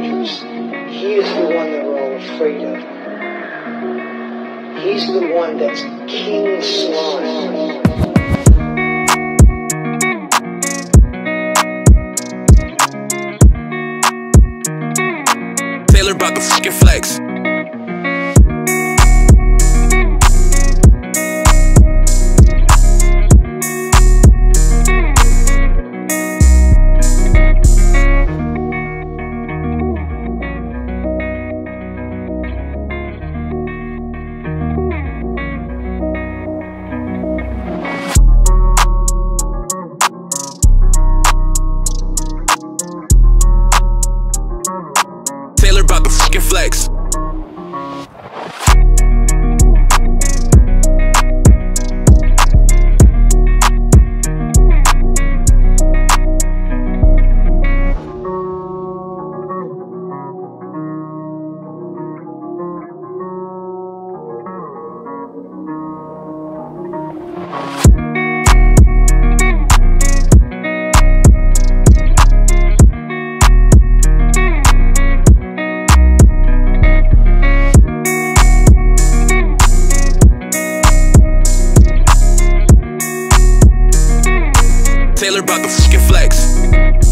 dangerous. He is the one that we're all afraid of. He's the one that's King Slime. Taylor about the fucking flex. Fucking flex. Taylor about the fucking flex.